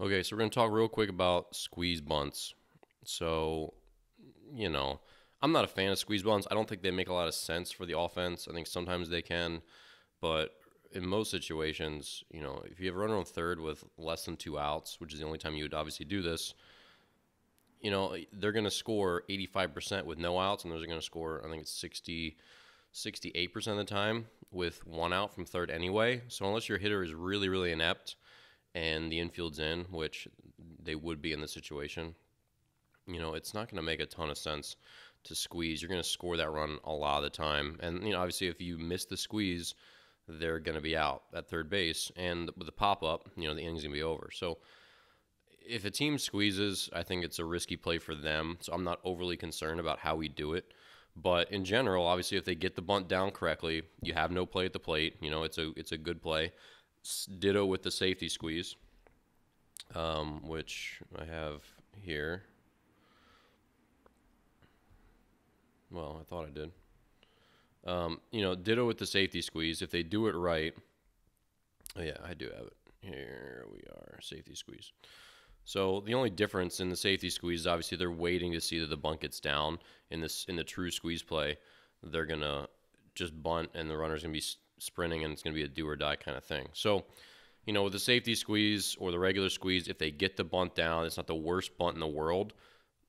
Okay, so we're going to talk real quick about squeeze bunts. So, you know, I'm not a fan of squeeze bunts. I don't think they make a lot of sense for the offense. I think sometimes they can, but in most situations, you know, if you have a runner on third with less than two outs, which is the only time you would obviously do this, you know, they're going to score 85% with no outs, and they're going to score, I think it's 60, 68% of the time with one out from third anyway. So unless your hitter is really, really inept and the infield's in, which they would be in this situation, you know, it's not going to make a ton of sense to squeeze. You're going to score that run a lot of the time. And, you know, obviously if you miss the squeeze, they're going to be out at third base. And with the pop up, you know, the inning's going to be over. So, if a team squeezes, I think it's a risky play for them. So I'm not overly concerned about how we do it. But in general, obviously, if they get the bunt down correctly, you have no play at the plate. You know, it's a it's a good play. Ditto with the safety squeeze, um, which I have here. Well, I thought I did. Um, you know, ditto with the safety squeeze. If they do it right, oh yeah, I do have it. Here we are, safety squeeze. So the only difference in the safety squeeze is obviously they're waiting to see that the bunt gets down. In this in the true squeeze play, they're gonna just bunt and the runner's gonna be sprinting and it's gonna be a do or die kind of thing. So, you know, with the safety squeeze or the regular squeeze, if they get the bunt down, it's not the worst bunt in the world.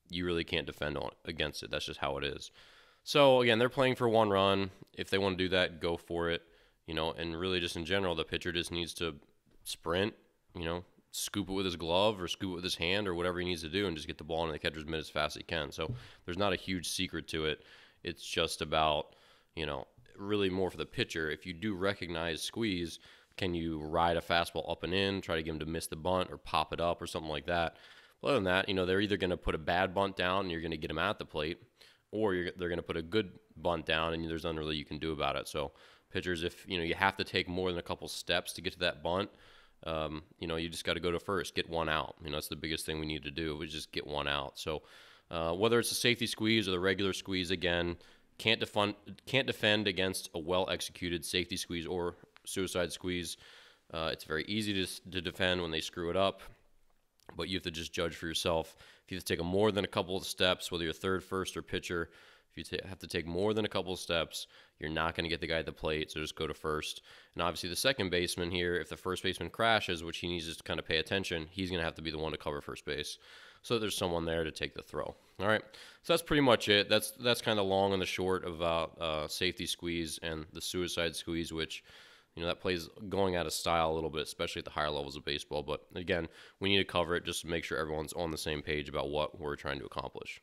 You really can't defend on against it. That's just how it is. So again, they're playing for one run. If they want to do that, go for it. You know, and really just in general, the pitcher just needs to sprint. You know, scoop it with his glove or scoop it with his hand or whatever he needs to do and just get the ball in the catcher's mitt as fast as he can. So there's not a huge secret to it. It's just about, you know, really more for the pitcher. If you do recognize squeeze, can you ride a fastball up and in, try to get him to miss the bunt or pop it up or something like that? Well, other than that, you know, they're either going to put a bad bunt down and you're going to get him at the plate, or they're going to put a good bunt down and there's nothing really you can do about it. So pitchers, if you know you have to take more than a couple steps to get to that bunt, um, you know, you just got to go to first, get one out. You know, that's the biggest thing we need to do is just get one out. So uh, whether it's a safety squeeze or the regular squeeze, again, can't defend can't defend against a well executed safety squeeze or suicide squeeze. Uh, it's very easy to, to defend when they screw it up, but you have to just judge for yourself. If you have to take a more than a couple of steps, whether you're third, first, or pitcher, if you have to take more than a couple steps, you're not going to get the guy at the plate, so just go to first. And obviously, the second baseman here, if the first baseman crashes, which he needs to kind of pay attention, he's going to have to be the one to cover first base. So there's someone there to take the throw. All right, so that's pretty much it. That's that's kind of long and the short about uh, safety squeeze and the suicide squeeze, which you know that plays going out of style a little bit, especially at the higher levels of baseball. But again, we need to cover it just to make sure everyone's on the same page about what we're trying to accomplish.